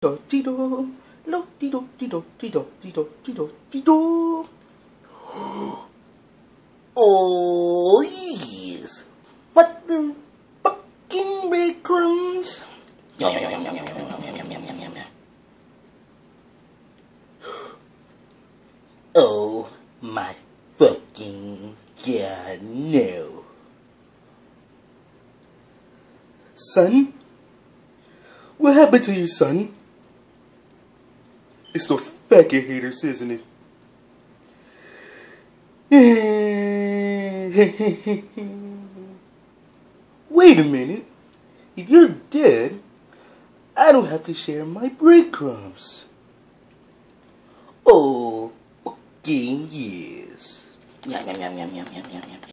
Do di do, lo di do di do do do do do. Oh yes, what the fucking breadcrumbs? Yum yum yum yum yum yum yum yum yum yum yum yum. Oh my fucking god, no. Son? What happened to you, son? It's those faggot haters, isn't it? Wait a minute. If you're dead, I don't have to share my breadcrumbs. Oh, fucking yes. Yum, yum, yum, yum, yum, yum, yum.